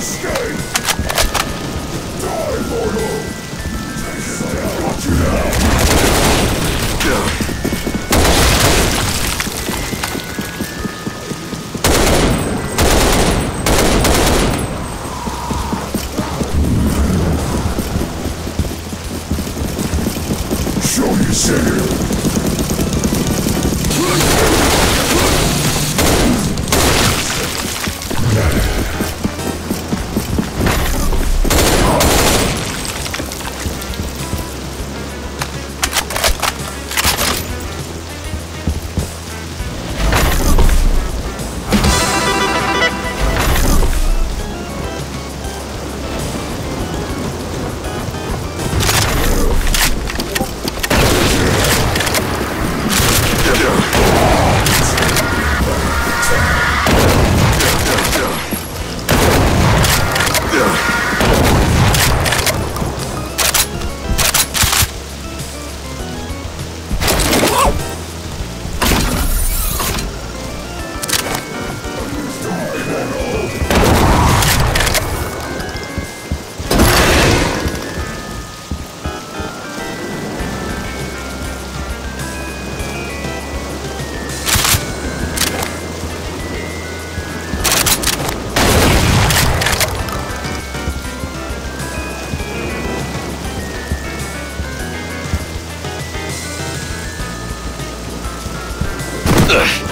escape! Die, mortal! えっ? Ugh.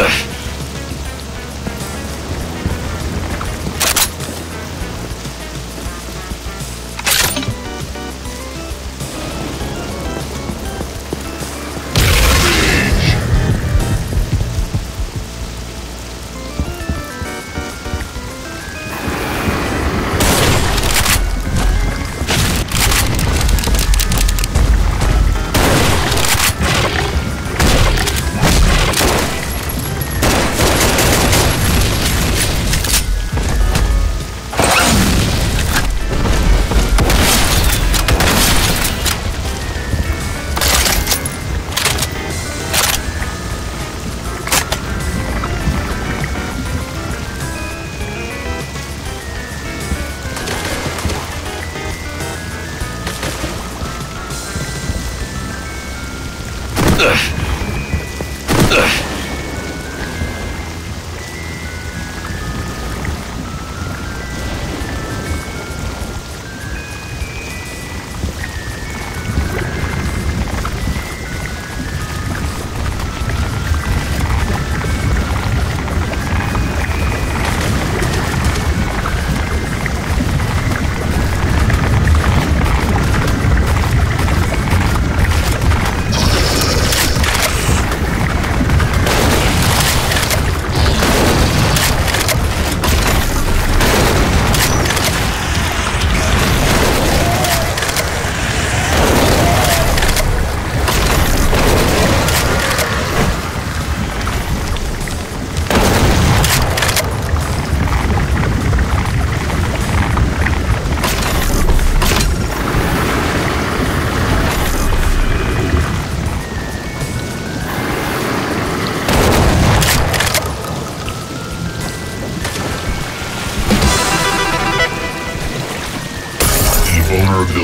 Ugh.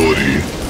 Glory.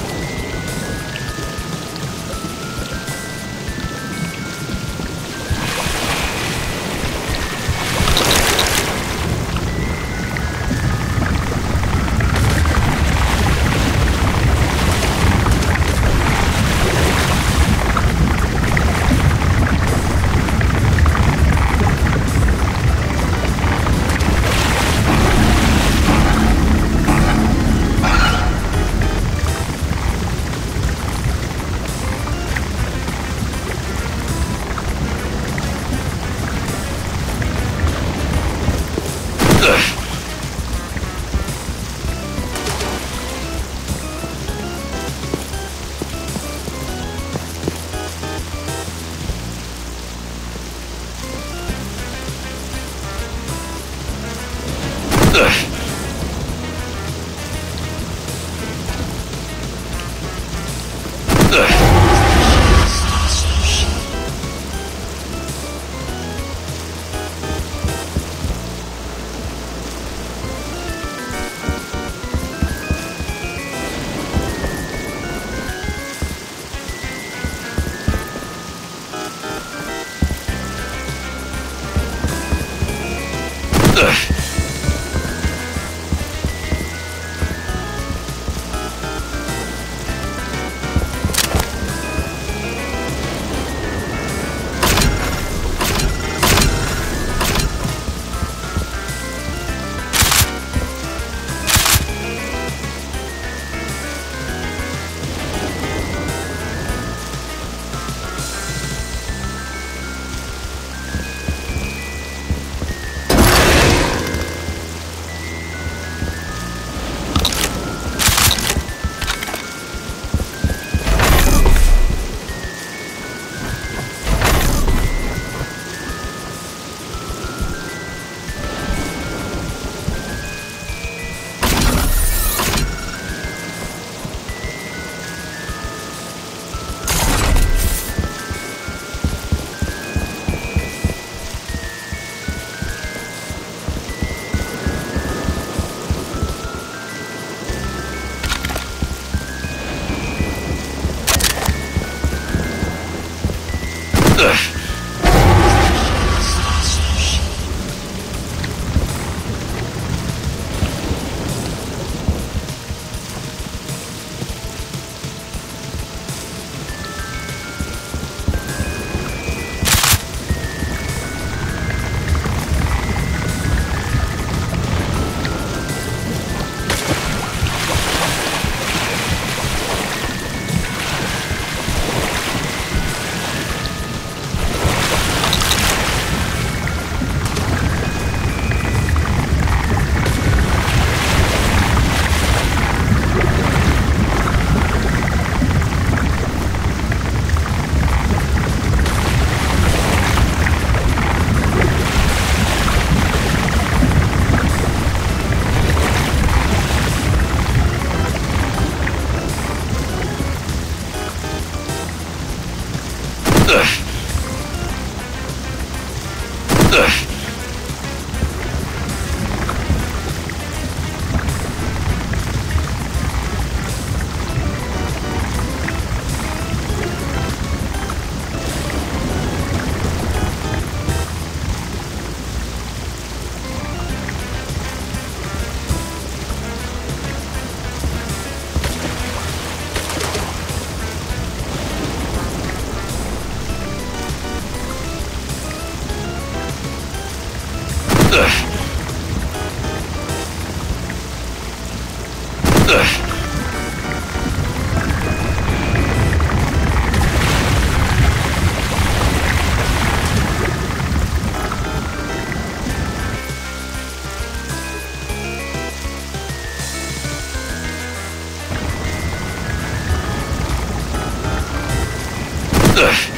Ugh.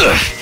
Ugh.